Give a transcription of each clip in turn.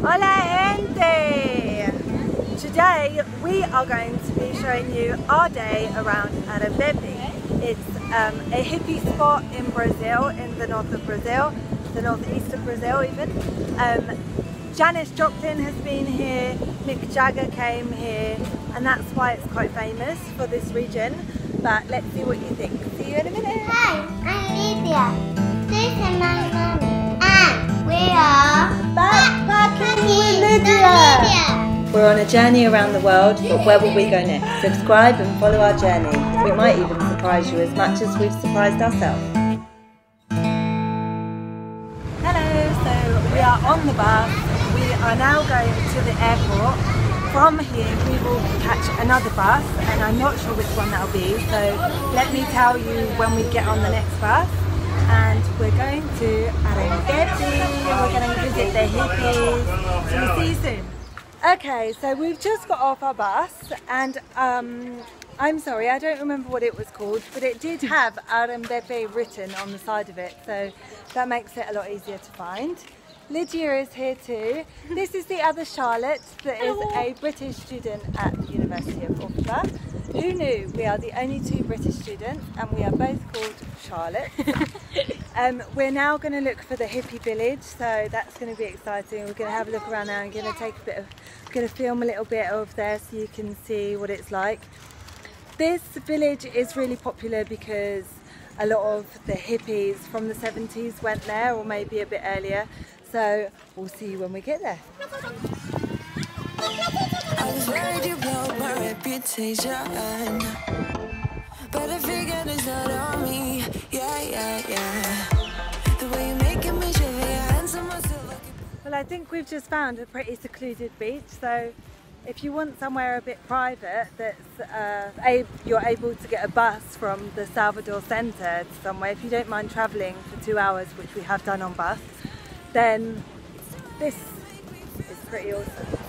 Hola gente! Today we are going to be showing you our day around Arembepe. It's um, a hippie spot in Brazil, in the north of Brazil, the northeast of Brazil even. Um, Janis Joplin has been here, Mick Jagger came here, and that's why it's quite famous for this region. But let's see what you think. See you in a minute! We're on a journey around the world, but where will we go next? Subscribe and follow our journey. We might even surprise you as much as we've surprised ourselves. Hello, so we are on the bus. We are now going to the airport. From here we will catch another bus and I'm not sure which one that'll be, so let me tell you when we get on the next bus. And we're going to Arembepe, we're going to visit the hippies. So we'll see you soon. Okay, so we've just got off our bus and um, I'm sorry, I don't remember what it was called, but it did have Arembepe written on the side of it, so that makes it a lot easier to find. Lidia is here too. This is the other Charlotte that is a British student at the University of Auckland. Who knew we are the only two British students and we are both called Charlotte. um, we're now going to look for the hippie village, so that's going to be exciting. We're going to have a look around now. I'm going to take a bit of, I'm going to film a little bit of there so you can see what it's like. This village is really popular because a lot of the hippies from the 70s went there or maybe a bit earlier. So we'll see you when we get there. I was worried blow my reputation. But I figured it's not on me. Yeah, yeah, yeah. Well, I think we've just found a pretty secluded beach. So if you want somewhere a bit private that's uh, a- you're able to get a bus from the Salvador Centre to somewhere, if you don't mind travelling for two hours, which we have done on bus, then this is pretty awesome.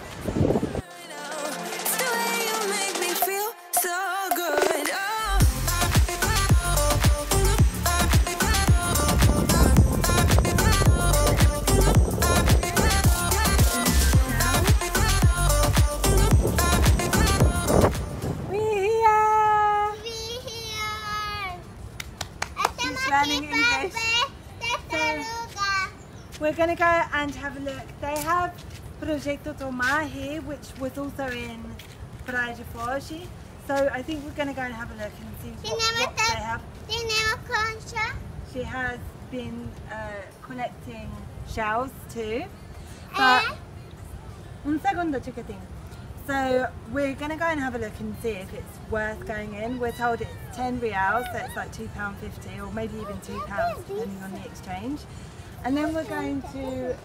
Learning English. We're going to go and have a look. They have Projeto Tamar here, which was also in Praia do Forte. So I think we're going to go and have a look and see what, what they have. She has been uh, collecting shells too. But un segundo chiquitín. So we're going to go and have a look and see if it's worth going in. We're told it's 10 reals, so it's like £2.50 or maybe even £2 depending on the exchange. And then we're going to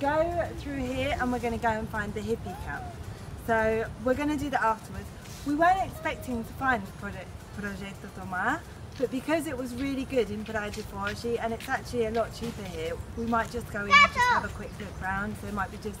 go through here and we're going to go and find the hippie camp. So we're going to do that afterwards. We weren't expecting to find Projeto Tamar, but because it was really good in Praia do Forte and it's actually a lot cheaper here, we might just go in and just have a quick look round. So it might be just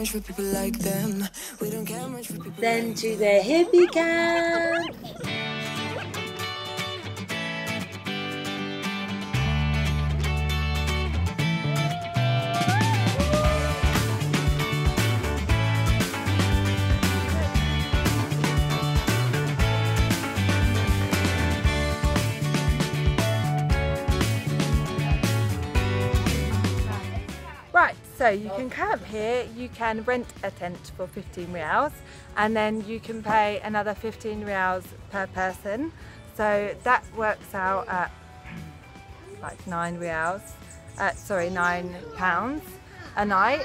Much for people like them. We don't care much for people Then to the hippie camp. So you can camp here, you can rent a tent for 15 reals and then you can pay another 15 reals per person. So that works out at like 9 reals, uh, sorry, 9 pounds a night.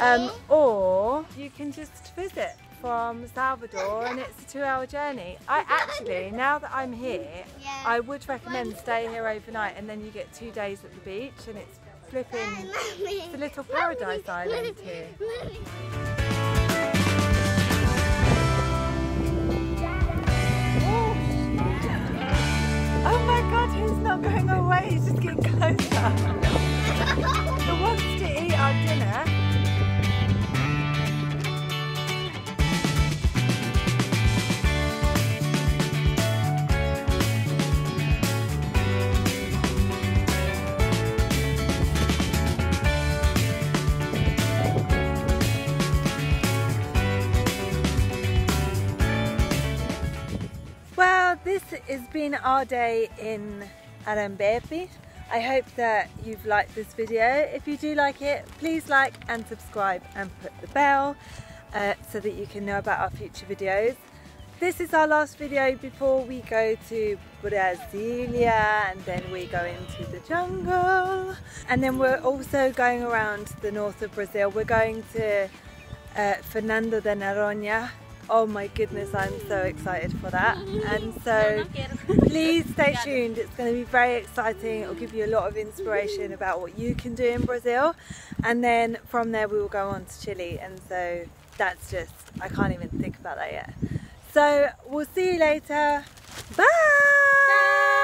Um, or you can just visit from Salvador and it's a two hour journey. I actually, now that I'm here, I would recommend stay here overnight and then you get two days at the beach and it's flipping, it's a little paradise island here. Has been our day in Arembepe. I hope that you've liked this video. If you do like it, please like and subscribe and put the bell uh, so that you can know about our future videos. This is our last video before we go to Brasilia and then we go into the jungle. And then we're also going around the north of Brazil. We're going to uh, Fernando de Noronha Oh my goodness, I'm so excited for that. And so please stay tuned. It's going to be very exciting. It'll give you a lot of inspiration about what you can do in Brazil. And then from there we will go on to Chile. And so that's just, I can't even think about that yet. So we'll see you later. Bye!